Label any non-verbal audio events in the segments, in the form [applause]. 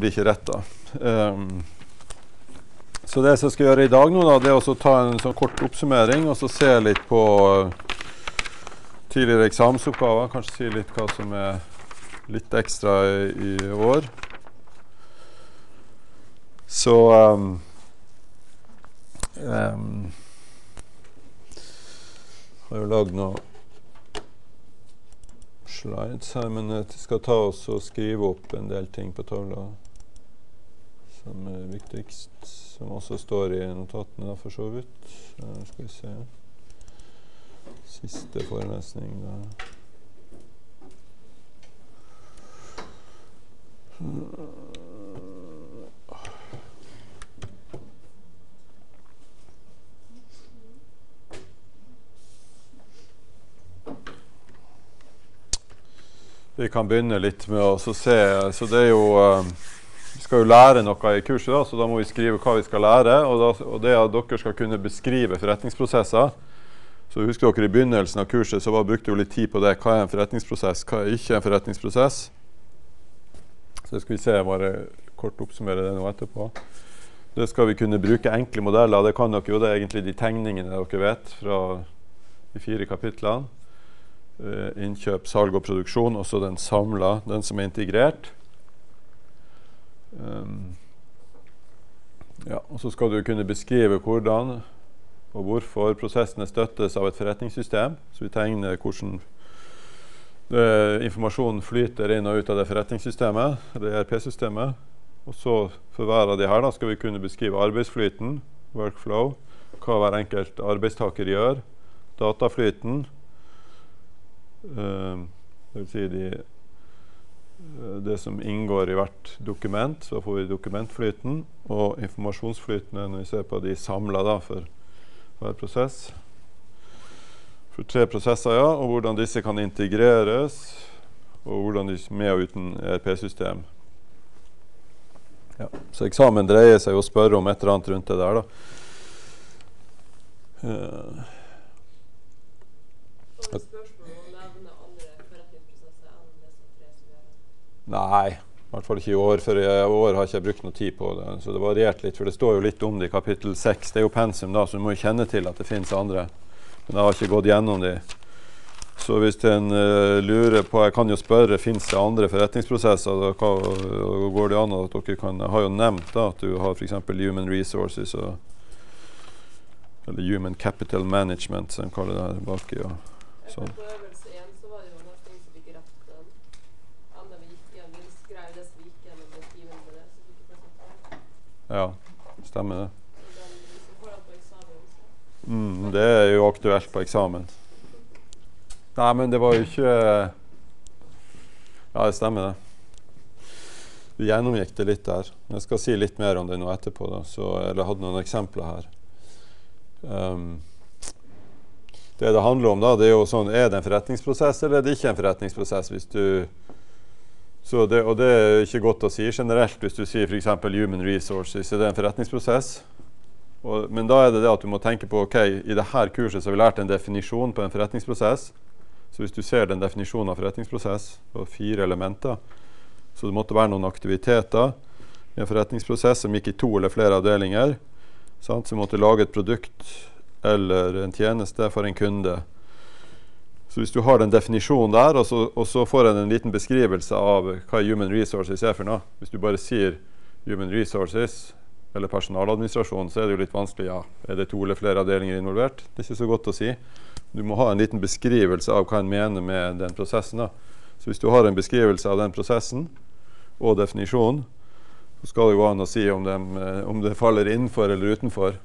blir ikke rett, da. Um, så det som jeg skal gjøre i dag, nå da, det er å ta en sånn kort oppsummering og så se litt på tidligere eksamensoppgaver. Kanskje si litt hva som er litt ekstra i, i år. Så um, um, Har jo lagd noen slides her, men jeg skal ta oss og skrive opp en del ting på tavla som er viktigst. Som også står i notatene, for så vidt. Her skal vi se. Siste forelesning, da. Vi kan begynne litt med å se Så det er jo uh, Vi skal jo lære noe i kurset, da, så da må vi skrive hva vi skal lære. Og, da, og det at dere skal kunne beskrive forretningsprosesser. Så husker dere I begynnelsen av kurset så brukte vi litt tid på det. Hva er en forretningsprosess, hva er ikke en forretningsprosess? Så skal vi se, bare kort oppsummere det nå etterpå. Det skal vi kunne bruke enkle modeller. Det kan dere jo, det er egentlig de tegningene dere vet fra de fire kapitlene. Uh, innkjøp, salg og produksjon, også den samla, den som er integrert. Um, ja, og så skal du kunne beskrive hvordan og hvorfor prosessene støttes av et forretningssystem. Så vi tegner hvordan uh, informasjonen flyter inn og ut av det forretningssystemet, det ERP-systemet. Og så for hver av de her da, skal vi kunne beskrive arbeidsflyten, workflow, hva hver enkelt arbeidstaker gjør, dataflyten, Uh, det vil si de, det som inngår i hvert dokument. Så får vi dokumentflyten og informasjonsflytene når vi ser på de samla for hver prosess. For tre prosesser, ja, og hvordan disse kan integreres, og hvordan de med og uten ERP-system. Ja. Så eksamen dreier seg jo å spørre om et eller annet rundt det der. da. Uh, Nei, i hvert fall ikke i år. For i år har jeg ikke brukt noe tid på det. Så det varierte litt, for det står jo litt om det i kapittel 6. Det er jo pensum, da, så du må jo kjenne til at det finnes andre. Men jeg har ikke gått gjennom de. Så hvis en uh, lurer på Jeg kan jo spørre fins det andre forretningsprosesser. Da hva, går det an at dere kan har jo nevnt da, at du har f.eks. Human Resources og Eller Human Capital Management, som de kaller det her baki. Og sånn. Ja, stemmer det. Mm, det er jo aktuelt på eksamen. Nei, men det var jo ikke Ja, det stemmer, det. Vi gjennomgikk det litt der. Jeg skal si litt mer om det nå etterpå. Da. Så, eller hadde noen eksempler her. Um, det det handler om, da, det er jo sånn Er det en forretningsprosess, eller er det ikke en forretningsprosess? Hvis du det, og det er ikke godt å si generelt hvis du sier f.eks. human resources. Er det en forretningsprosess? Og, men da er det det at du må tenke på ok, i dette kurset så har vi lært en definisjon på en forretningsprosess. Så hvis du ser den definisjonen av forretningsprosess på fire elementer, så det måtte være noen aktiviteter i en forretningsprosess som gikk i to eller flere avdelinger. Sant? Så vi måtte lage et produkt eller en tjeneste for en kunde. Så hvis du har den definisjonen der, og så, og så får en en liten beskrivelse av hva human resources er for noe Hvis du bare sier human resources eller personaladministrasjon, så er det jo litt vanskelig. Ja, er det to eller flere avdelinger involvert? Det er ikke så godt å si. Du må ha en liten beskrivelse av hva en mener med den prosessen. da. Så hvis du har en beskrivelse av den prosessen og definisjonen, så skal det gå an å si om, dem, eh, om det faller innenfor eller utenfor.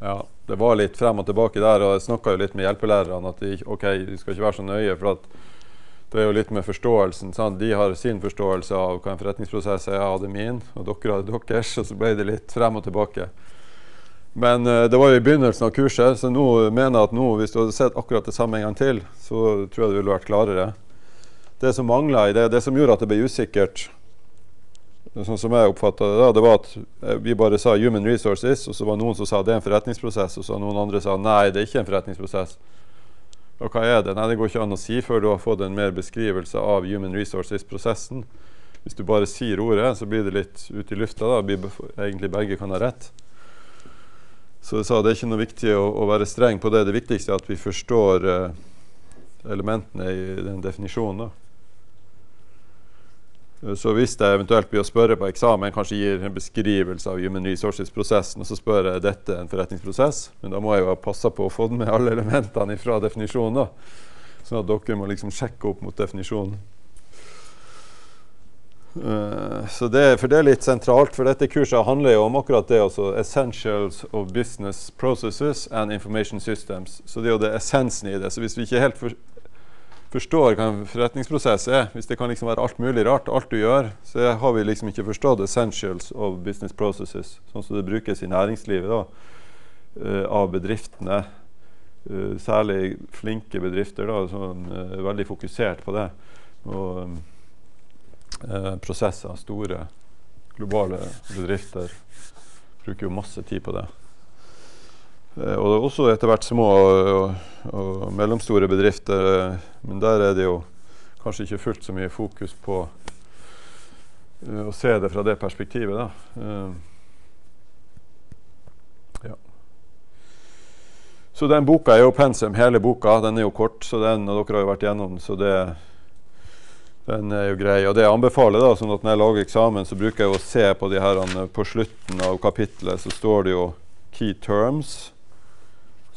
Ja det var litt frem og tilbake der, og jeg snakka litt med hjelpelærerne at de, ok, de skal ikke være så nøye. for det er jo litt med forståelsen. Sant? De har sin forståelse av hva en forretningsprosess er. Jeg hadde min, og dere hadde deres. Og så ble det litt frem og tilbake. Men uh, det var jo i begynnelsen av kurset, så nå mener jeg at nå, hvis du hadde sett akkurat det samme en gang til, så tror jeg det ville vært klarere. Det som mangla i det, det som gjorde at det ble usikkert, sånn som jeg oppfatta det, da, det var at eh, vi bare sa 'human resources', og så var det noen som sa det er en forretningsprosess, og så noen andre sa nei, det er ikke en forretningsprosess. Og hva er det? Nei, Det går ikke an å si før du har fått en mer beskrivelse av human resources-prosessen. Hvis du bare sier ordet, så blir det litt ut i lufta. da, Egentlig begge kan ha rett. Så jeg sa det er ikke noe viktig å, å være streng på det. Det viktigste er at vi forstår uh, elementene i den definisjonen. da. Så hvis jeg eventuelt blir å spørre på eksamen, kanskje gir en beskrivelse av human resources-prosessen, og så spør jeg dette en forretningsprosess, men da må jeg jo ha passa på å få med alle elementene fra definisjonen. da, Sånn at dere må liksom sjekke opp mot definisjonen. Uh, så det, for det er litt sentralt, for dette kurset handler jo om akkurat det. altså Essentials of business processes and information systems. Så det er jo det essensen i det. Så hvis vi ikke helt for, forstår hva en forretningsprosess er, hvis det kan liksom være alt mulig rart, alt du gjør, så har vi liksom ikke forstått essentials of business processes, sånn som det brukes i næringslivet da, uh, av bedriftene. Uh, særlig flinke bedrifter da, som er veldig fokusert på det. Og prosesser, store globale bedrifter, bruker jo masse tid på det. Eh, og også etter hvert små og, og, mellomstore bedrifter. Men der er det jo kanskje ikke fullt så mye fokus på uh, å se det fra det perspektivet. Da. Ja. Så den boka er jo pensum, hele boka. Den er jo kort, så den, og dere har jo vært gjennom den, så det, den er jo grei. Og det jeg anbefaler, da, sånn at når jeg lager eksamen, så bruker jeg å se på de her På slutten av kapittelet så står det jo 'key terms'.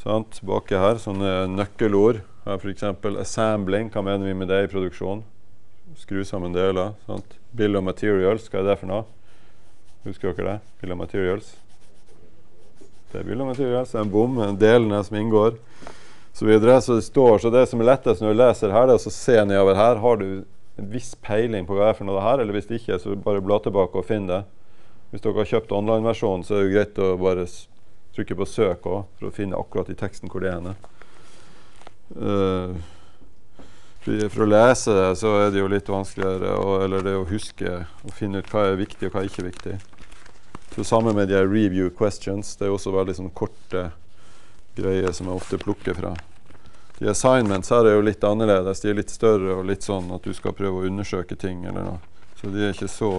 Sant? Baki her, sånne nøkkelord. Her F.eks. 'assembling'. Hva mener vi med det i produksjon? Skru sammen deler. Sant? Bill of materials, hva er det for noe? Husker dere det? Bill of materials. Det er bill of materials, en bom, delene som inngår. Så, videre. så det står, så det som er lettest når du leser her, det er å se nedover her. Har du en viss peiling på hva det er for noe det her, eller hvis det ikke, så bare bla tilbake og finn det. Hvis dere har kjøpt online-versjonen, så er det jo greit å bare trykke på 'søk' òg, for å finne akkurat i teksten hvor det er. Uh, for å lese det så er det jo litt vanskeligere, å, eller det å huske og finne ut hva er viktig og hva er ikke viktig. Så Sammen med de review questions. Det er også veldig sånn korte greier som jeg ofte plukker fra. De assignments her er jo litt annerledes. De er litt større og litt sånn at du skal prøve å undersøke ting. eller noe. Så de er ikke så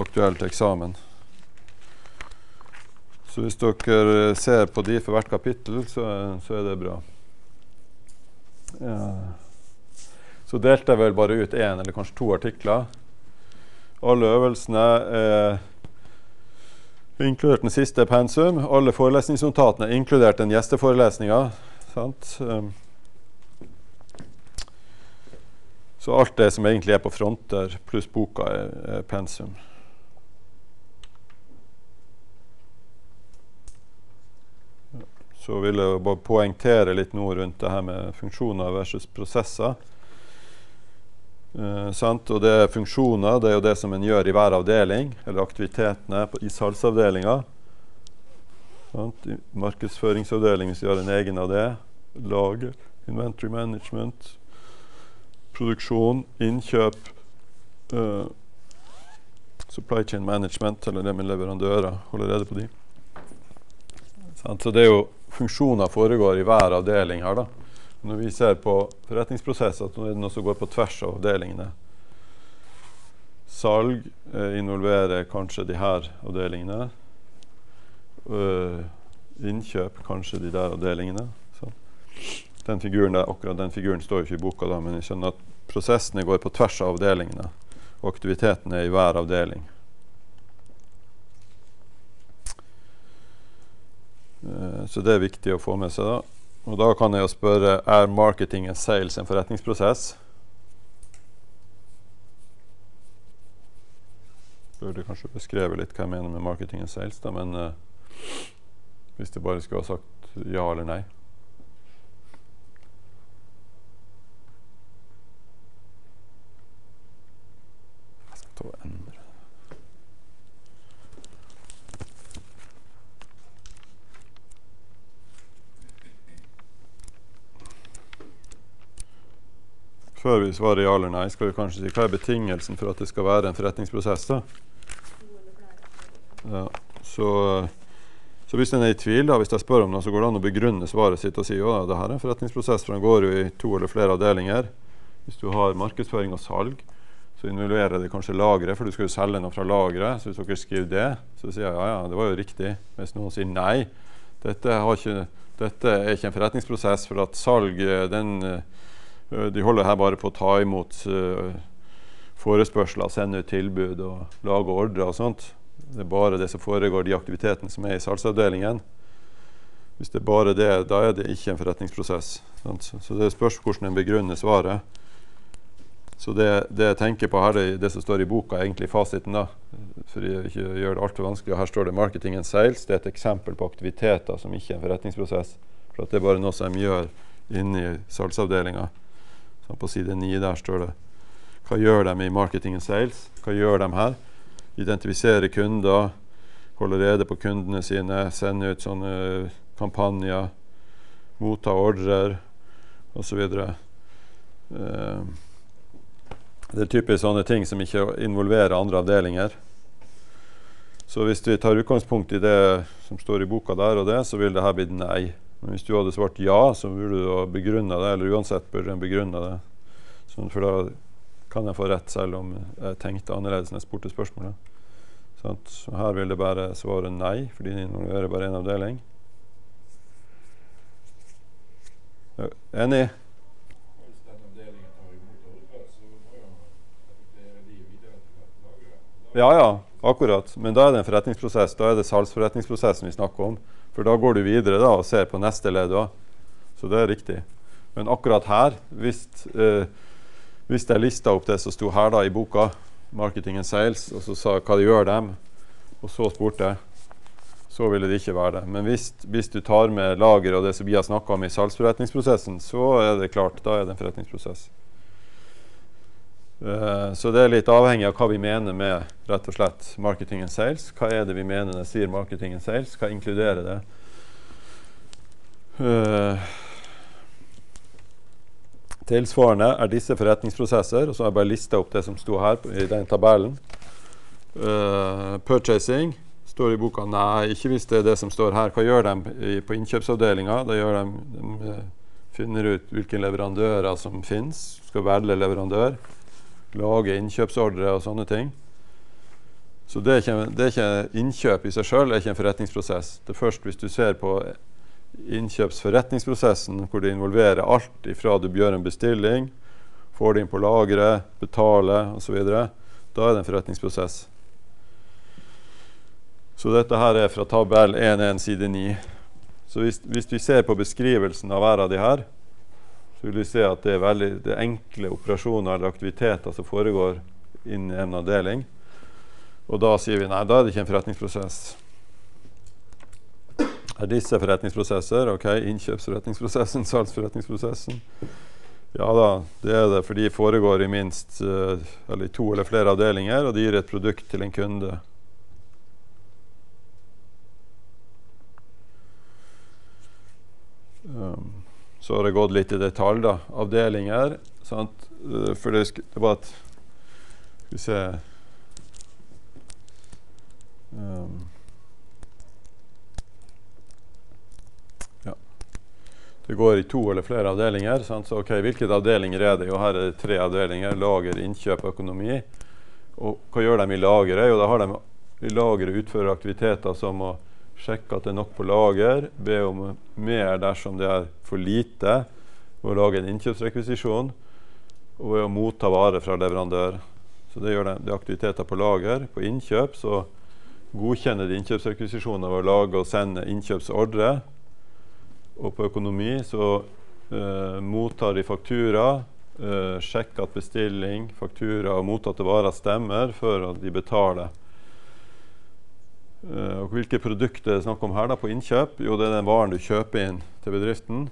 aktuelle til eksamen. Hvis dere ser på de for hvert kapittel, så, så er det bra. Ja. Så delte jeg vel bare ut én eller kanskje to artikler. Alle øvelsene er inkludert den siste pensum. Alle forelesningsnotatene er inkludert den gjesteforelesninga. Um, så alt det som egentlig er på fronter, pluss boka, er pensum. Så vil jeg bare poengtere litt nå rundt det her med funksjoner versus prosesser. Eh, og det er funksjoner det er jo det som en gjør i hver avdeling, eller aktivitetene på, i salgsavdelinga. I markedsføringsavdeling, hvis vi har en egen av det. Lager, inventory management, produksjon, innkjøp. Eh, supply chain management, eller det med leverandører. Holde rede på de. Så det er jo funksjoner foregår i hver avdeling her. da. Når vi ser på forretningsprosesser, så er det noe som går på tvers av avdelingene. Salg eh, involverer kanskje de her avdelingene. Uh, innkjøp kanskje de der avdelingene. Den figuren der, akkurat den figuren står jo ikke i boka, da, men jeg skjønner at prosessene går på tvers av avdelingene. Og aktiviteten er i hver avdeling. Så det er viktig å få med seg. da. Og da kan jeg jo spørre er marketing and sales en forretningsprosess. Burde kanskje beskrevet litt hva jeg mener med marketing and sales, da, men uh, hvis jeg bare skulle ha sagt ja eller nei. Jeg skal ta en Før vi svarer ja eller nei, skal vi kanskje si hva er betingelsen for at det skal være en forretningsprosess? da? Ja, så Så hvis en er i tvil, da, hvis jeg spør om noe, så går det an å begrunne svaret sitt og si at det her er en forretningsprosess, for den går jo i to eller flere avdelinger. Hvis du har markedsføring og salg, så involverer det kanskje lageret, for du skal jo selge noe fra lageret. Så hvis dere skriver det, så sier jeg ja, ja, det var jo riktig. Hvis noen sier nei, dette, ikke, dette er ikke en forretningsprosess, for at salg den, De holder her bare på å ta imot forespørsler, sende ut tilbud og lage ordre og sånt. Det er bare det som foregår, de aktivitetene som er i salgsavdelingen. Hvis det er bare det, da er det ikke en forretningsprosess. Sant? Så det spørs hvordan en begrunner svaret. Så det, det, jeg tenker på her, det, som står i boka, er egentlig fasiten. da, For å ikke gjøre det altfor vanskelig. Her står det 'marketing and sales'. Det er et eksempel på aktiviteter som ikke er en forretningsprosess. For det er bare noe som de gjør inni salgsavdelinga. På side 9 der står det hva gjør de i marketing and sales? Hva gjør de her? identifisere kunder, holde rede på kundene sine, sende ut sånne kampanjer, motta ordrer osv. Uh, det er typisk sånne ting som ikke involverer andre avdelinger. Så hvis vi tar utgangspunkt i det som står i boka der og det, så vil det her blitt nei. Men hvis du hadde svart ja, så burde du ha begrunna det. Eller uansett burde en begrunne det. Sånn, for da kan jeg få rett, selv om jeg tenkte annerledes når jeg spurte spørsmålet. Så her vil det bare svare nei, fordi det involverer bare én avdeling. Enig? Ja, ja, akkurat. Men da er det en forretningsprosess. Da er det salgsforretningsprosessen vi snakker om. For da går du videre da, og ser på neste ledd òg. Så det er riktig. Men akkurat her, hvis eh, hvis jeg lista opp det som sto her da i boka, 'Marketing and Sales', og så sa hva de gjør dem, og så spurte jeg, så ville det ikke være det. Men hvis, hvis du tar med lager og det som vi har snakka om i salgsforretningsprosessen, så er det klart, da er det en forretningsprosess. Uh, så det er litt avhengig av hva vi mener med rett og slett marketing and sales. Hva er det vi mener når jeg sier marketing and sales? Hva inkluderer det? Uh, Tilsvarende er disse forretningsprosesser, og så har jeg bare lista opp det som sto her i den tabellen. Uh, purchasing står i boka. Nei, ikke hvis det er det som står her. Hva gjør de i, på innkjøpsavdelinga? Da gjør de, de finner ut hvilke leverandører som finnes. Skal velge leverandør. Lage innkjøpsordre og sånne ting. Så det er, ikke, det er ikke innkjøp i seg sjøl, er ikke en forretningsprosess. Det er først hvis du ser på innkjøpsforretningsprosessen, hvor det involverer alt ifra du gjør en bestilling, får det inn på lageret, betaler osv. Da er det en forretningsprosess. Så dette her er fra tabell 1.1 side 9. Så hvis, hvis, vi ser på beskrivelsen av hver av de her, så vil vi se at det er veldig det enkle operasjoner eller aktiviteter som foregår innen en avdeling. Og da sier vi nei, da er det ikke en forretningsprosess er disse forretningsprosesser. ok, Innkjøpsforretningsprosessen, [laughs] salgsforretningsprosessen. Ja da, det er det, for de foregår i minst uh, eller to eller flere avdelinger, og de gir et produkt til en kunde. Um, så har det gått litt i detalj, da. Avdelinger. Sant? Uh, for det, det var et Skal vi se um, det går i to eller flere avdelinger. Sant? Så ok, Hvilke avdelinger er det? Jo, her er det tre avdelinger. Lager, innkjøp, økonomi. Og hva gjør de i lageret? Jo, da har de i lageret utfører aktiviteter som å sjekke at det er nok på lager, be om mer dersom det er for lite, ved å lage en innkjøpsrekvisisjon, og ved å motta varer fra leverandør. Så det gjør de, det er aktiviteter på lager. På innkjøp så godkjenner de innkjøpsrekvisisjoner ved å lage og sende innkjøpsordre og på økonomi så uh, mottar de faktura, uh, sjekker at bestilling, faktura og mottatte varer stemmer før de betaler. Uh, og Hvilke produkter er det snakk om her da på innkjøp? Jo, det er den varen du kjøper inn til bedriften.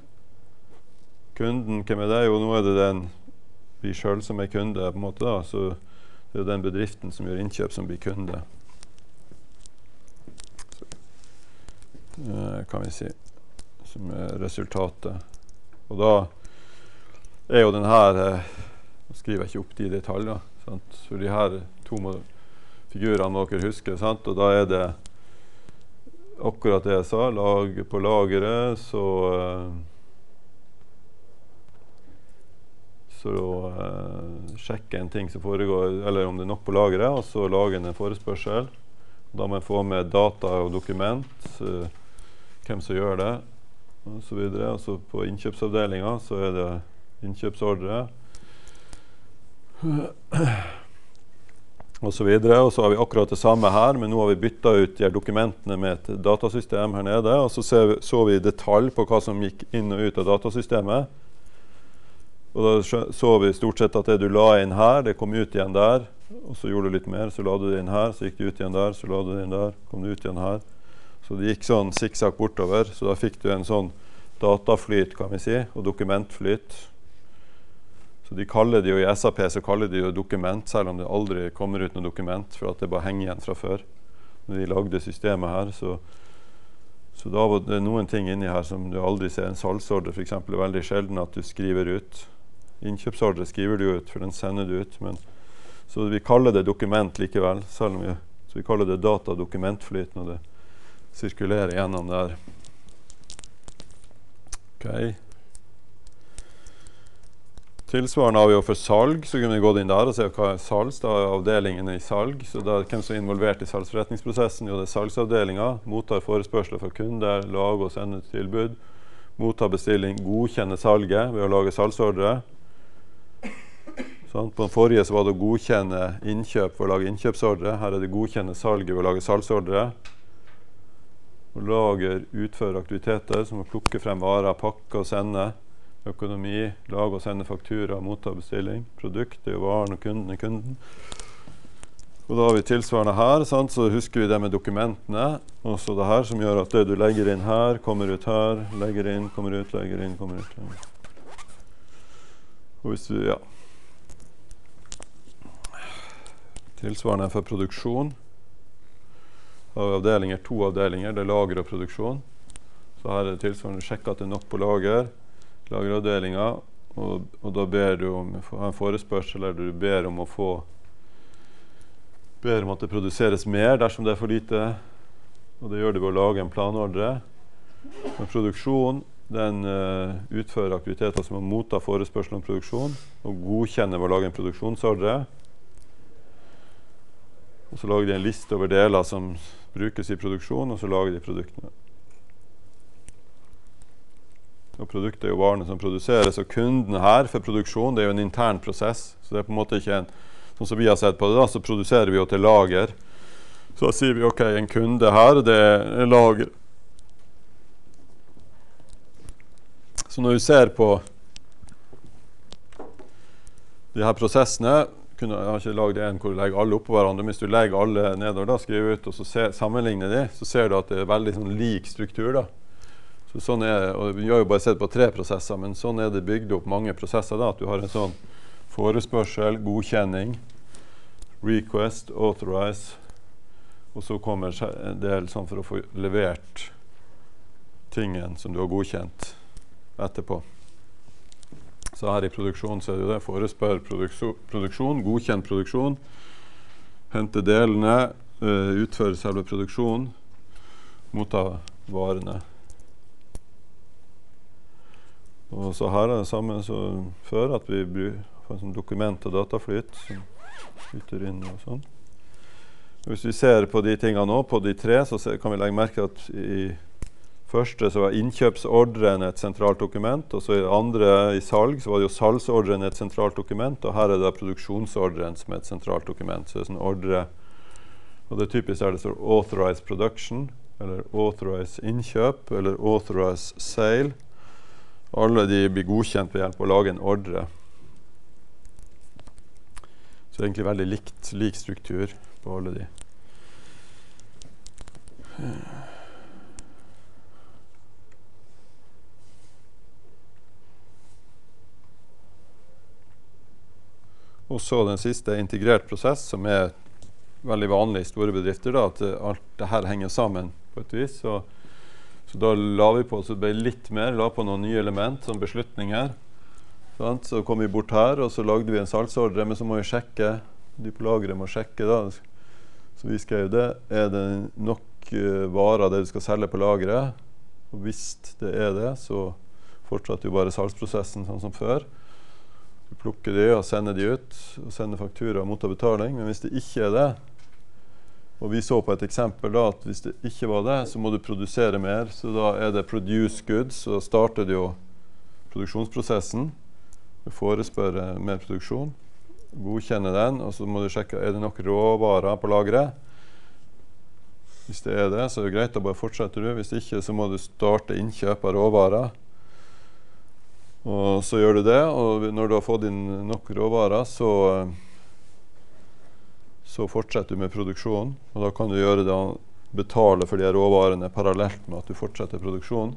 Kunden, hvem er det? Jo, nå er det den vi sjøl som er kunde. på en måte da, så det er den bedriften som gjør innkjøp, som blir kunde. Så, kan vi si som er resultatet. Og da er jo den her eh, Nå skriver jeg ikke opp de detaljene, for de her to figurene må dere huske. Sant? Og da er det akkurat det jeg sa. Lag på lageret, så uh, Så uh, sjekke en ting som foregår, eller om det er nok på lageret, og så lage en forespørsel. Da må jeg få med data og dokument, uh, hvem som gjør det, osv. Og så på innkjøpsavdelinga så er det innkjøpsordre. Og så, videre. og så har vi akkurat det samme her, men nå har vi bytta ut de dokumentene med et datasystem her nede. Og så vi, så vi i detalj på hva som gikk inn og ut av datasystemet. Og da så vi stort sett at det du la inn her, det kom ut igjen der. Og så gjorde du litt mer, så la du det inn her, så gikk det ut igjen der, så la du det inn der, kom det ut igjen her. Så det gikk sånn sikksakk bortover. Så da fikk du en sånn dataflyt, kan vi si, og dokumentflyt. Så de kaller det jo I SAP så kaller de jo dokument, selv om det aldri kommer ut noe dokument, for at det bare henger igjen fra før. Når de lagde systemet her, så, så da var det noen ting inni her som du aldri ser. En salgsordre f.eks. er veldig sjelden at du skriver ut. Innkjøpsordre skriver du ut, for den sender du ut. Men, så vi kaller det dokument likevel. selv om vi, Så vi kaller det data-dokumentflyt når det sirkulerer gjennom der. Okay. Tilsvarende har vi jo for salg, så kunne vi gått inn der og se hva er salgs, da er avdelingene i salg. Så da, Hvem som er involvert i salgsforretningsprosessen? Jo, det er salgsavdelinga. Mottar forespørsler fra kunder, lager og sender tilbud. Mottar bestilling, godkjenner salget ved å lage salgsordre. Sånn. På den forrige så var det å godkjenne innkjøp ved å lage innkjøpsordre. Her er det godkjenne salget ved å lage salgsordre. Og lager, utfører aktiviteter som å plukke frem varer, pakke og sende økonomi, lage og sende faktura, motta bestilling. Produkt er varen, og kunden er kunden. Og da har vi tilsvarende her, sant? så husker vi det med dokumentene. Også det her som gjør at det du legger inn her, kommer ut her. Legger inn, kommer ut, legger inn, kommer ut. Og hvis du, ja. Tilsvarende for produksjon. Har avdelinger, to avdelinger. Det er lager og produksjon. Så her er det tilsvarende sjekk at det er nok på lager lageravdelinga, og, og, da ber du om en forespørsel, eller du ber om å få ber om at det produseres mer dersom det er for lite. Og det gjør du ved å lage en planordre. Men produksjon den uh, utfører aktiviteter som å motta forespørsel om produksjon og godkjenne ved å lage en produksjonsordre. Og så lager de en liste over deler som brukes i produksjon, og så lager de produktene. Og produktet er jo varene som produseres. Og kundene her for produksjon det er jo en intern prosess. Så det er på en måte ikke en Sånn som vi har sett på det, da, så produserer vi jo til lager. Så da sier vi OK, en kunde her, det er lager. Så når vi ser på de her prosessene kunne, Jeg har ikke lagd en hvor du legger alle oppå hverandre. Hvis du legger alle nedover, da, skriver ut og så ser, sammenligner de, så ser du at det er veldig sånn lik struktur. da. Så sånn er, og Vi har jo bare sett på tre prosesser, men sånn er det bygd opp mange prosesser. da, At du har en sånn forespørsel, godkjenning, request, authorize, og så kommer en del sånn for å få levert tingen som du har godkjent etterpå. Så her i produksjon så er det jo det. Forespør produksjon, godkjent produksjon. Hente delene, uh, utføre selve produksjonen, motta varene. Og så her er det samme som før, at vi får sånn dokument- og dataflyt som flyter inn og sånn. Hvis vi ser på de tingene nå, på de tre, så kan vi legge merke at i første så var innkjøpsordren et sentralt dokument, og så i andre i salg så var det jo salgsordren et sentralt dokument, og her er det produksjonsordren som er et sentralt dokument. Så det er sånn ordre Og det er typisk der det står 'authorized production', eller 'authorized innkjøp', eller 'authorized sale'. Alle de blir godkjent ved hjelp av å lage en ordre. Så det er egentlig veldig likt, lik struktur på alle de. Og så den siste integrert prosess, som er veldig vanlig i store bedrifter. Da, at alt det her henger sammen på et vis. Så så da la vi på så det ble litt mer, la på noen nye element, som beslutninger. Sant? Så kom vi bort her, og så lagde vi en salgsordre, men så må vi sjekke. De på lageret må sjekke, da. Så vi skrev det. Er det nok uh, varer det du skal selge på lageret. Og hvis det er det, så fortsatte jo bare salgsprosessen sånn som før. Du plukker de og sender de ut, og sender faktura og mottar betaling. Men hvis det ikke er det, og vi så på et eksempel da at hvis det ikke var det, så må du produsere mer. Så da er det produce goods, og da starter det jo produksjonsprosessen. Du forespør mer produksjon, godkjenner den, og så må du sjekke er det nok råvarer på lageret. Hvis det er det, så er det greit, da bare fortsetter du. Hvis ikke, så må du starte innkjøp av råvarer. Og så gjør du det, og når du har fått inn nok råvarer, så, så fortsetter du med produksjonen. Og da kan du gjøre det, betale for de råvarene parallelt med at du fortsetter produksjonen.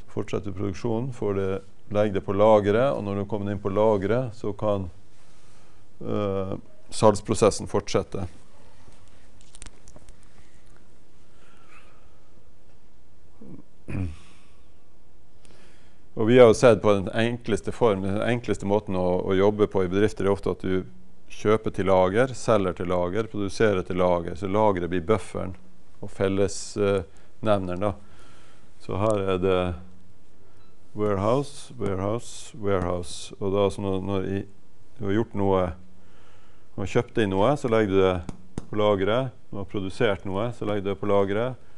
Så fortsetter du produksjonen, får det, legger det på lageret, og når du kommer inn på lageret, så kan øh, salgsprosessen fortsette. Og vi har jo sett på den enkleste form, den enkleste måten å, å, jobbe på i bedrifter er ofte at du kjøper til lager, selger til lager, produserer til lager. Så lageret blir bufferen og fellesnevneren. Uh, så her er det warehouse, warehouse, warehouse. Og da når, når i, du har gjort noe Du har kjøpt inn noe, så legger du det på lageret. Når du har produsert noe, så legger du det på lageret.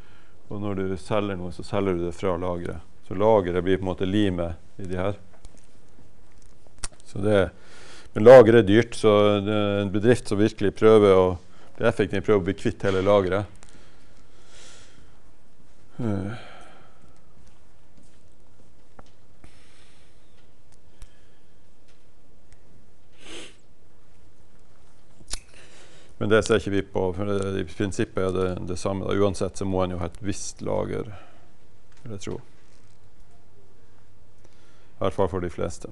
Og når du selger noe, så selger du det fra lageret. Så lageret blir på en måte limet i de her. Det, men lager er dyrt, så det er en bedrift som virkelig prøver å bli effektiv, prøver å bli kvitt hele lageret. Men det ser ikke vi på. for I prinsippet er det det samme. Da. Uansett så må en jo ha et visst lager, vil jeg tro. I hvert fall for de fleste.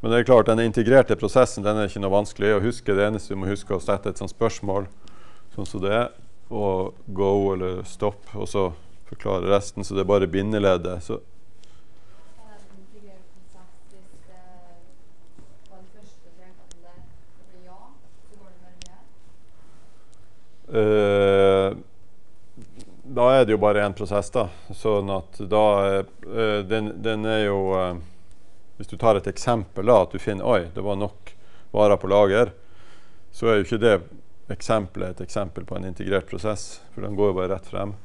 Men det er klart, den integrerte prosessen den er ikke noe vanskelig å huske. Det eneste vi må huske å sette et sånt spørsmål sånn som det er, og go eller stopp, og så forklare resten. Så det er bare bindeleddet. Så Uh, da er det jo bare én prosess, da. Sånn at da uh, den, den, er jo uh, Hvis du tar et eksempel, da, at du finner Oi, det var nok varer på lager. Så er jo ikke det eksempelet et eksempel på en integrert prosess, for den går jo bare rett frem.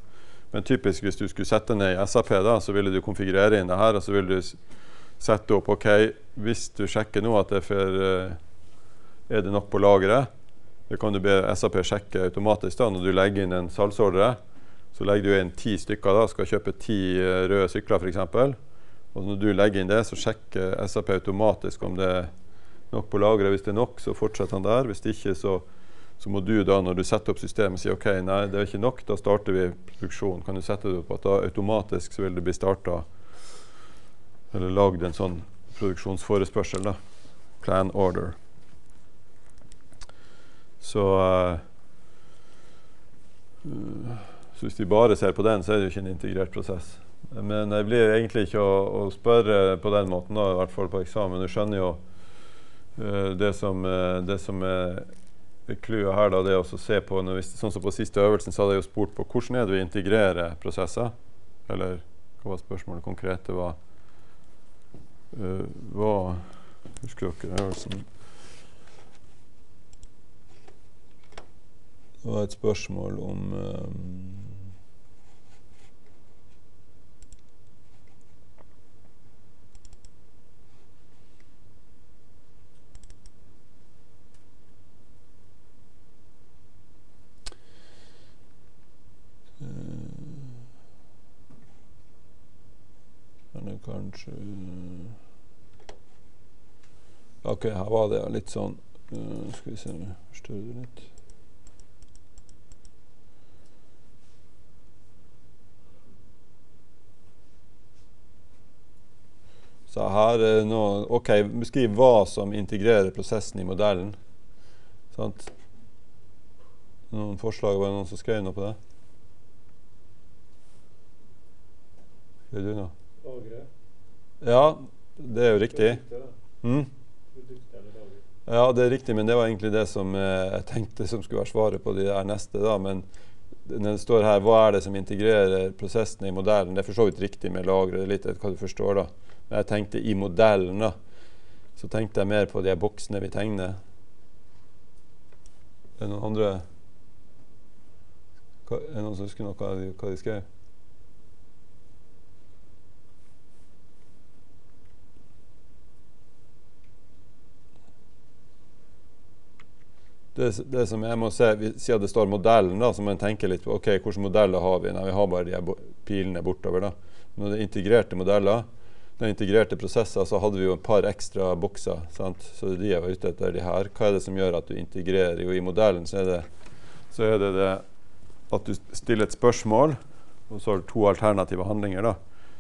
Men typisk hvis du skulle sette ned i SAP, da, så ville du konfigurere inn det her, og så ville du sette opp OK, hvis du sjekker nå at det er, for, uh, er det nok på lageret, det kan du be SAP sjekke automatisk da, når du legger inn en salgsordre så legger du inn ti stykker da, skal kjøpe ti uh, røde sykler f.eks. Og når du legger inn det, så sjekker SAP automatisk om det er nok på lageret. Hvis det er nok, så fortsetter han der. Hvis det ikke, så, så, må du da, når du setter opp systemet, si OK, nei, det er ikke nok, da starter vi produksjon. Kan du sette det opp at da automatisk så vil det bli starta eller lagd en sånn produksjonsforespørsel. da. Plan order. Så uh, så hvis vi bare ser på den, så er det jo ikke en integrert prosess. Men jeg blir egentlig ikke å, å spørre på den måten, da, i hvert fall på eksamen. Du skjønner jo uh, det, som, uh, det som er clouet her, da, det å se på vi, Sånn som på siste øvelsen, så hadde jeg jo spurt på hvordan er det vi integrerer prosesser? Eller hva var spørsmålet konkret? Det var uh, hva Husker dere øvelsen? Det var et spørsmål om um, kanskje OK, her var det litt sånn uh, Skal vi se Forstørre det litt. Så her er nå OK, beskriv hva som integrerer prosessen i modellen. Sant? Noen forslag? Var det noen som skrev noe på det? Skrev du nå? Ja, det er jo riktig. Mm. Ja, det er riktig, men det var egentlig det som eh, jeg tenkte som skulle være svaret på de der neste. da, men når det står her, Hva er det som integrerer prosessene i modellen? Det er for så vidt riktig med lagre, litt hva du forstår. da. Men jeg tenkte i modellen, da, så tenkte jeg mer på de boksene vi tegner. Er det noen andre Er det noen som husker noe av hva de skrev? Det, det, som jeg må se, Siden det står modellen, da, så må en tenke litt på ok, hvilke modeller har vi. Nei, vi har bare de pilene bortover. da. Når det er integrerte modeller, den integrerte prosesser, så hadde vi jo et par ekstra bokser. sant? Så de er ute etter. de her. Hva er det som gjør at du integrerer? Jo, i modellen så er det så er det, det at du stiller et spørsmål, og så har du to alternative handlinger. da.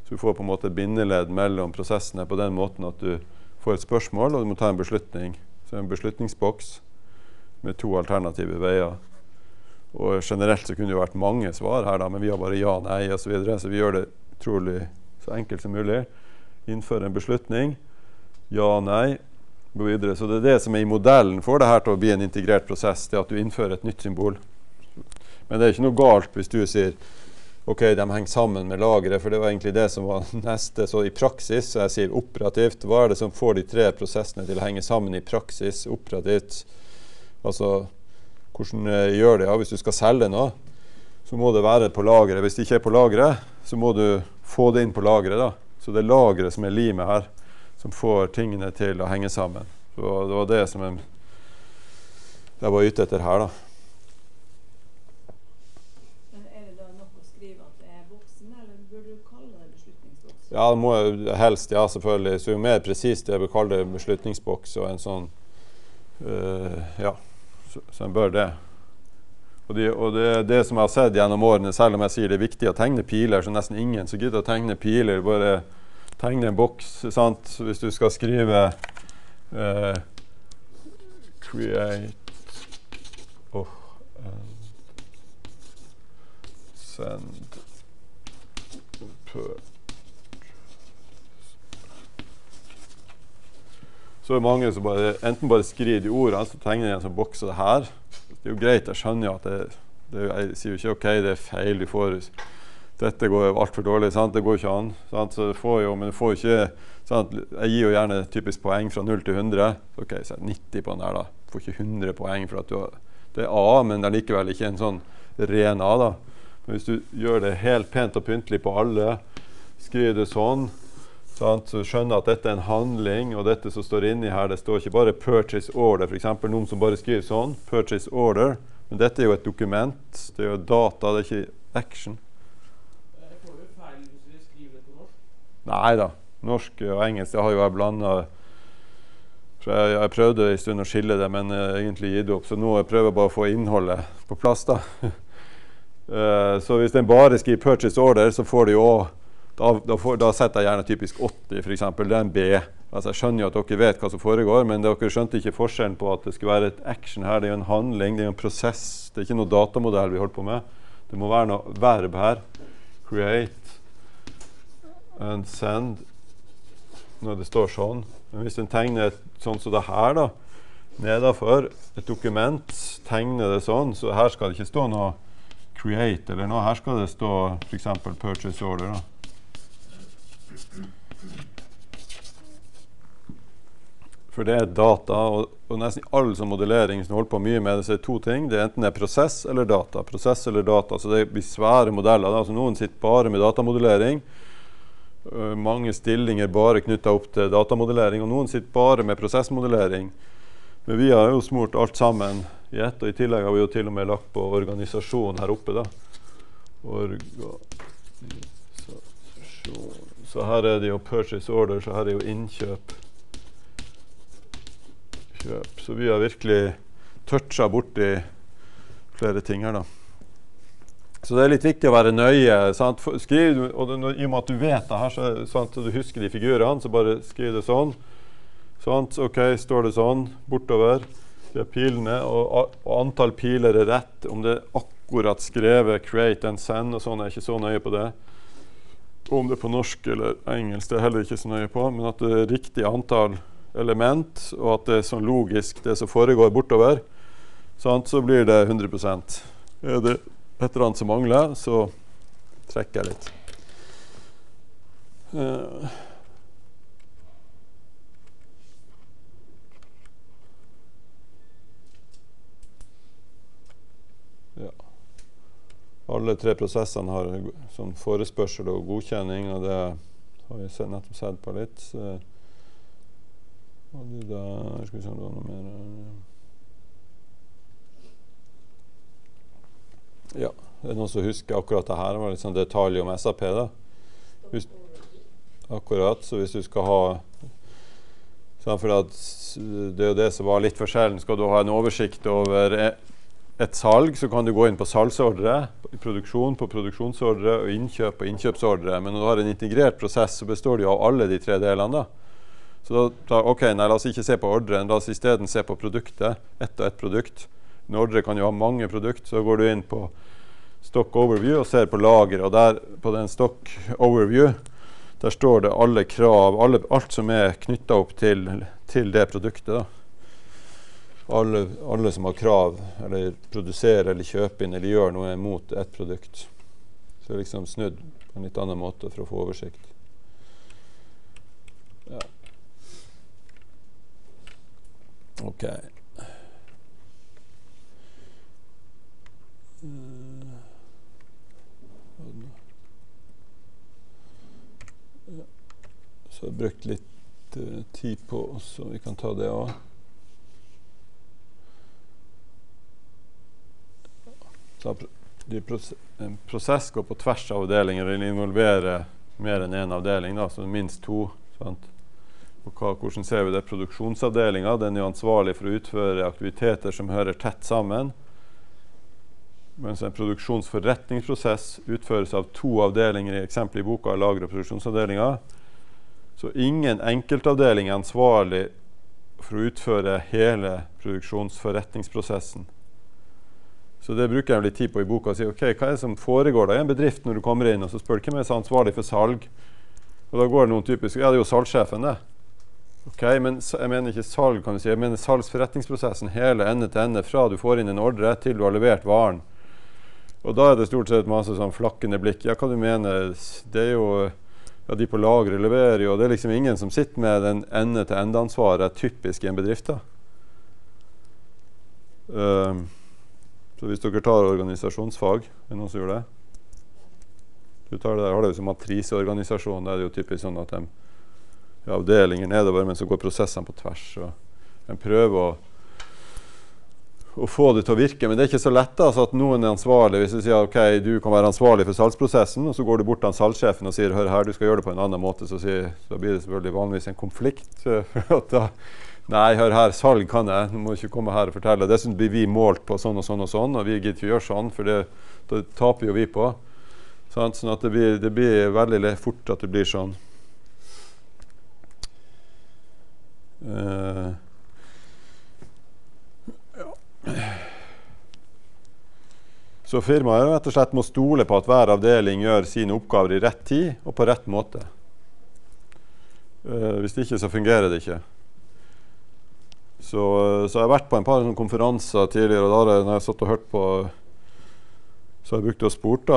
Så du får på en måte bindeledd mellom prosessene på den måten at du får et spørsmål, og du må ta en beslutning. Så en beslutningsboks med to alternative veier. Og generelt så kunne det vært mange svar her, da, men vi har bare ja, nei osv. Så, videre, så vi gjør det utrolig så enkelt som mulig. Innføre en beslutning. Ja, nei. Gå videre. Så det er det som er i modellen for det her til å bli en integrert prosess, det at du innfører et nytt symbol. Men det er ikke noe galt hvis du sier OK, de henger sammen med lageret, for det var egentlig det som var [laughs] neste. Så i praksis, så jeg sier operativt, hva er det som får de tre prosessene til å henge sammen i praksis operativt? Altså hvordan uh, gjør det? Ja, hvis du skal selge noe, så må det være på lageret. Hvis det ikke er på lageret, så må du få det inn på lageret. Så det er lageret som er limet her, som får tingene til å henge sammen. Så det var det som jeg, jeg var ute etter her, da. Ja, det må helst, ja, selvfølgelig. Så jo mer presist jeg vil kalle det beslutningsboks og en sånn uh, Ja så bør det. Og, de, og det, det som jeg har sett gjennom årene, selv om jeg sier det er viktig å tegne piler, så nesten ingen som gidder å tegne piler. Bare tegne en boks. sant? Hvis du skal skrive uh, Create oh, and Send per så er det mange som bare, enten bare skriver de ordene, så tegner de en sånn boks av det her. Det er jo greit, jeg skjønner jo at det, det, Jeg sier jo ikke OK, det er feil, du får dette går altfor dårlig. Sant? Det går ikke an. Sant? Så det får jo, men du får jo ikke sant? Jeg gir jo gjerne typisk poeng fra 0 til 100. OK, så er 90 på den der, da. Du får ikke 100 poeng for at du har Det er A, men det er likevel ikke en sånn ren A, da. Men hvis du gjør det helt pent og pyntelig på alle, skriver det sånn Sant? Så skjønner at dette er en handling, og dette som står inni her, det står ikke bare 'purchase order'. F.eks. noen som bare skriver sånn. 'Purchase order'. Men dette er jo et dokument. Det er jo data, det er ikke action. Får du feil hvis du skriver det på norsk? Nei da. Norsk og engelsk det har jo jeg blanda. Jeg, jeg, prøvde en stund å skille det, men uh, egentlig gitt opp. Så nå jeg prøver jeg bare å få innholdet på plass. da. uh, [laughs] så hvis den bare skriver 'purchase order', så får du jo òg da, da, får, da, setter jeg gjerne typisk 80, f.eks. Det er en B. Altså jeg skjønner jo at dere vet hva som foregår, men dere skjønte ikke forskjellen på at det skulle være et action her. Det er jo en handling, det er jo en prosess. Det er ikke noe datamodell vi holder på med. Det må være noe verb her. Create and send når det står sånn. Men hvis en tegner sånn som det her, da, nedafor et dokument, tegner det sånn, så her skal det ikke stå noe create eller noe. Her skal det stå f.eks. purchase order. da. For det er data, og, og nesten all sånn modellering som holder på mye med det, så er det to ting. Det er enten det er prosess eller data. Prosess eller data, Så det blir svære modeller. Da. Altså noen sitter bare med datamodellering. Uh, mange stillinger bare knytta opp til datamodellering. Og noen sitter bare med prosessmodellering. Men vi har jo smurt alt sammen i ett, og i tillegg har vi jo til og med lagt på organisasjon her oppe. da. Organisasjon så her er det jo purchase order, så her er jo innkjøp. Kjøp. Så vi har virkelig toucha borti flere ting her, da. Så det er litt viktig å være nøye. Sant? Skriv, og det, I og med at du vet det her, så, sant, du husker de figurene, så bare skriv det sånn. Sant? OK, står det sånn bortover. De pilene, og, og, antall piler er rett. Om det er akkurat skrevet 'create and send' og sånn, er jeg ikke så nøye på det. Om det er på norsk eller engelsk, det er heller ikke så nøye på, men at det er riktig antall element, og at det er sånn logisk, det som foregår bortover, sant, så blir det 100 Er det et eller annet som mangler, så trekker jeg litt. Uh, ja. Alle tre prosessene har sånn forespørsel og godkjenning, og det har vi nettopp sett på litt. Og de der Skal vi se om det var noe mer Ja. Det er noen som husker akkurat det her. Det var litt sånn detalj om SAP. da. Hvis, akkurat. Så hvis du skal ha sånn for at Det er det som var litt forskjellen. Skal du ha en oversikt over e, et salg, så kan du gå inn på salgsordre, produksjon på produksjonsordre og innkjøp på innkjøpsordre. Men når du har en integrert prosess, så består det jo av alle de tre delene. da. Så da, ok, nei, La oss ikke se på ordren, la oss isteden se på produktet. Ett og ett produkt. En ordre kan jo ha mange produkt, så går du inn på stock overview og ser på lager. Og der på den stock overview der står det alle krav, alle, alt som er knytta opp til, til, det produktet. da. Alle, alle, som har krav, eller produserer eller kjøper inn eller gjør noe mot ett produkt. Så det er liksom snudd på en litt annen måte for å få oversikt. Ja. OK. Så jeg har brukt litt uh, tid på så vi kan ta det òg. En prosess går på tvers av avdelinger og involverer mer enn én en avdeling, da, så minst to. Sant? Og hva, hvordan ser vi det? Produksjonsavdelinga er jo ansvarlig for å utføre aktiviteter som hører tett sammen. Mens en produksjonsforretningsprosess utføres av to avdelinger, i eksempelet i boka lager- og produksjonsavdelinga. Så ingen enkeltavdeling er ansvarlig for å utføre hele produksjonsforretningsprosessen. Så det bruker jeg litt tid på i boka. å si, ok, Hva er det som foregår da i en bedrift når du kommer inn og så spør hvem er som er ansvarlig for salg? Og da går det noen typisk Ja, det er jo salgssjefen, det. Ok, Men jeg mener ikke salg, kan du si. Jeg mener salgsforretningsprosessen hele ende til ende fra du får inn en ordre til du har levert varen. Og da er det stort sett masse sånn flakkende blikk. Ja, hva du mener? Det er jo ja, de på lageret leverer jo. og Det er liksom ingen som sitter med den ende-til-ende-ansvaret typisk i en bedrift. da. Um, så hvis dere tar organisasjonsfag, er det noen som gjør det? Du tar det der, har det jo som matriseorganisasjon. Da er det jo typisk sånn at de ja, avdelinger nedover, men så går prosessene på tvers. og En prøver å å få det til å virke. Men det er ikke så lett altså, at noen er ansvarlig. Hvis du sier ok, du kan være ansvarlig for salgsprosessen, og så går du bort til salgssjefen og sier hør her, du skal gjøre det på en annen måte, så, sier, så blir det selvfølgelig vanligvis en konflikt. [laughs] da, nei, hør her, salg kan jeg, nå må du ikke komme her og fortelle. Dessuten blir vi målt på sånn og sånn og sånn, og vi gidder ikke gjøre sånn, for det, det taper jo vi på. Sånn, sånn at det blir, det blir veldig fort at det blir sånn. Uh, Så firmaet rett og slett må stole på at hver avdeling gjør sine oppgaver i rett tid og på rett måte. Uh, hvis ikke, så fungerer det ikke. Så, så jeg har vært på en par konferanser tidligere, og da når jeg satt og hørte på, så har jeg brukt og spurt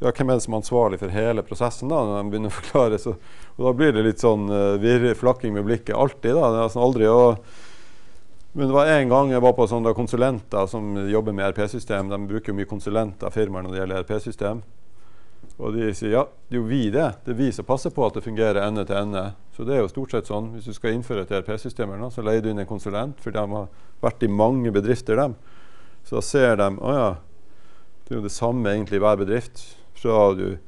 ja, hvem er det som er ansvarlig for hele prosessen. da, når de begynner å forklare. Så, og da blir det litt sånn uh, virre, med blikket. Alltid. da, det er altså aldri å men det var en gang jeg var på sånne konsulenter som jobber med RP-system. De bruker jo mye konsulenter, firmaer, når det gjelder RP-system. Og de sier ja, det er jo vi det. Det er vi som passer på at det fungerer ende til ende. Så det er jo stort sett sånn. Hvis du skal innføre et ERP-system, så leier du inn en konsulent, for de har vært i mange bedrifter, dem. Så da ser de å ja, det er jo det samme egentlig i hver bedrift. Fra du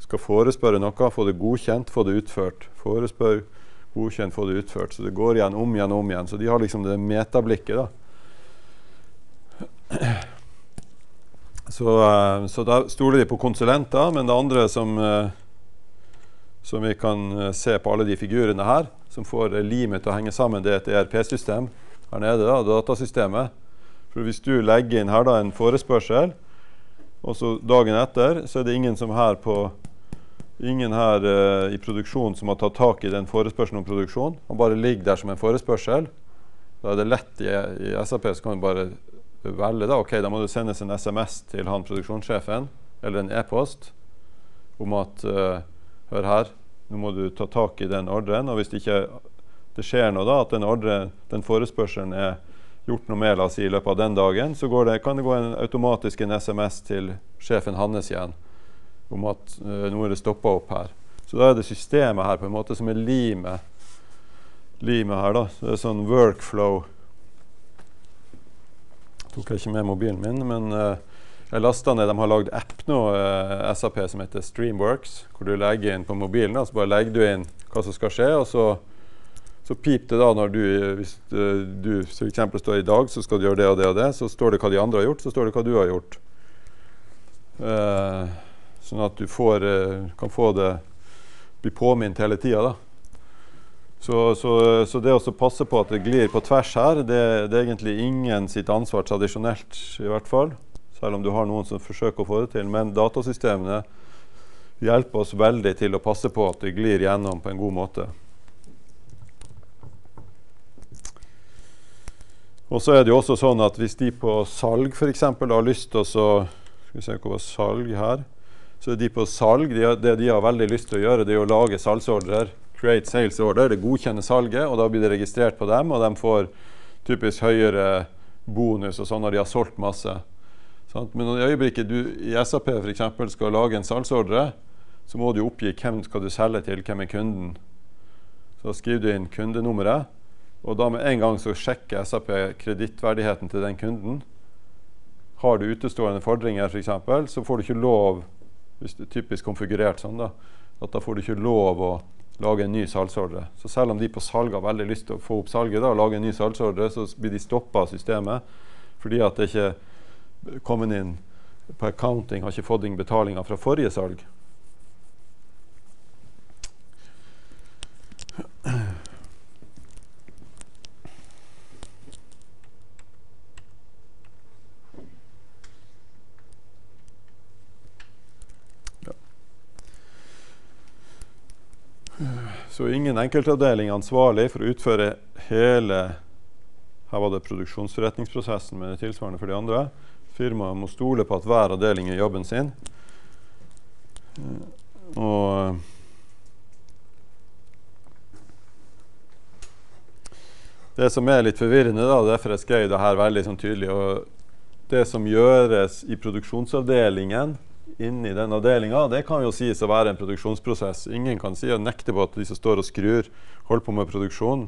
skal forespørre noe, få det godkjent, få det utført. Forespør, godkjent, få det utført. Så det går igjen om igjen om igjen. Så de har liksom det metablikket. da. Så, uh, så da stoler de på konsulenter. Men det andre som, uh, som vi kan uh, se på alle de figurene her, som får limet til å henge sammen, det er et ERP-system her nede. da, Datasystemet. For Hvis du legger inn her da en forespørsel, og så dagen etter så er det ingen som her på ingen her uh, i produksjon som har tatt tak i den forespørselen om produksjon. Han bare ligger der som en forespørsel. Da er det lett i, i SAP så kan du bare velge da, ok, da må det sendes en SMS til han produksjonssjefen eller en e-post om at uh, hør her, nå må du ta tak i den ordren. Og hvis det ikke det skjer noe, da, at den, ordre, den forespørselen er gjort noe med la oss si, i løpet av den dagen, så det, kan det gå en automatisk en SMS til sjefen hans igjen om at uh, nå er det stoppa opp her. Så da er det systemet her på en måte som er limet, limet her. da. Det er sånn workflow. Tok jeg ikke med mobilen min, men uh, jeg lasta ned De har lagd app nå, uh, SAP, som heter Streamworks, hvor du legger inn på mobilen. Da, så bare legger du inn hva som skal skje, og så så piper det da når du, hvis uh, du f.eks. står i dag, så skal du gjøre det og det og det. Så står det hva de andre har gjort, så står det hva du har gjort. Uh, sånn at du får, kan få det bli påminnet hele tida. Så, så, så, det å passe på at det glir på tvers her, det, det er egentlig ingen sitt ansvar tradisjonelt, i hvert fall. Selv om du har noen som forsøker å få det til. Men datasystemene hjelper oss veldig til å passe på at det glir gjennom på en god måte. Og så er det jo også sånn at hvis de på salg f.eks. har lyst til å Skal vi se hva var salg her. Så er de på salg, de det de har veldig lyst til å gjøre, det er å lage salgsordrer. Create sales order. Det godkjenner salget, og da blir det registrert på dem, og de får typisk høyere bonus og sånn når de har solgt masse. Sant? Men i øyeblikket du i SAP f.eks. skal lage en salgsordre, så må du oppgi hvem skal du selge til, hvem er kunden. Så skriver du inn kundenummeret. Og da med en gang så sjekker SAP kredittverdigheten til den kunden. Har du utestående fordringer f.eks., for så får du ikke lov hvis det er typisk konfigurert sånn da, at da får du ikke lov å lage en ny salgsordre. Så selv om de på salg har veldig lyst til å få opp salget da, og lage en ny salgsordre, så blir de stoppa av systemet fordi at det ikke er kommet inn på accounting, har ikke fått inn betalinga fra forrige salg. Så ingen enkeltavdeling er ansvarlig for å utføre hele Her var det produksjonsforretningsprosessen, men det er tilsvarende for de andre. Firmaet må stole på at hver avdeling gjør jobben sin. Og Det som er litt forvirrende, da, derfor jeg skrev det her veldig sånn tydelig og Det som gjøres i produksjonsavdelingen, inni den avdelinga, det kan jo sies å være en produksjonsprosess. Ingen kan si og nekte på at de som står og skrur, holder på med produksjon.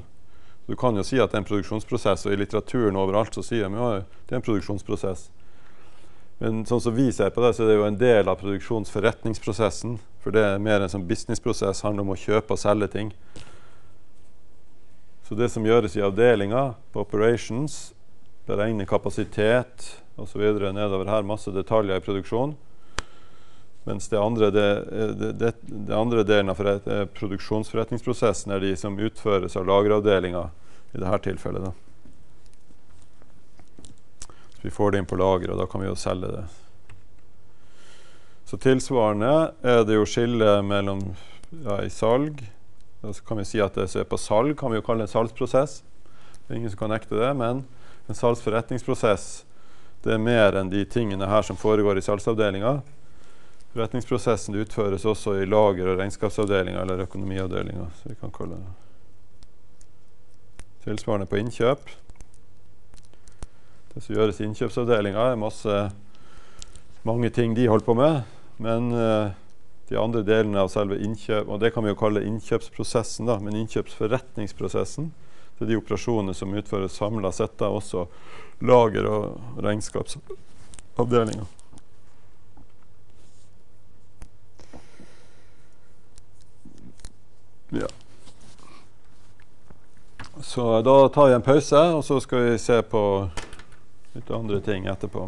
Du kan jo si at det er en produksjonsprosess, og i litteraturen overalt så sier de ja, det er en produksjonsprosess. Men sånn som vi ser på det, så er det jo en del av produksjonsforretningsprosessen. For det er mer en sånn businessprosess, handler om å kjøpe og selge ting. Så det som gjøres i avdelinga, på operations, beregne kapasitet osv. nedover her, masse detaljer i produksjon, mens det andre, det, det, det andre delen av eh, produksjonsforretningsprosessen er de som utføres av lageravdelinga i dette tilfellet. Da. Så vi får det inn på lager, og da kan vi jo selge det. Så tilsvarende er det jo skille mellom ja, i salg Da kan vi si at det som er på salg, kan vi jo kalle en salgsprosess. Det er ingen som kan nekte det, men en salgsforretningsprosess det er mer enn de tingene her som foregår i salgsavdelinga. Forretningsprosessen utføres også i lager- og regnskapsavdelinga eller økonomiavdelinga. så vi kan kalle det Tilsvarende på innkjøp. Det som gjøres i innkjøpsavdelinga, er masse, mange ting de holder på med. Men uh, de andre delene av selve innkjøp, og det kan vi jo kalle innkjøpsprosessen, da, men innkjøpsforretningsprosessen, det er de operasjonene som utføres samla sett, da også lager- og regnskapsavdelinga. Ja. Så da tar vi en pause, og så skal vi se på litt andre ting etterpå.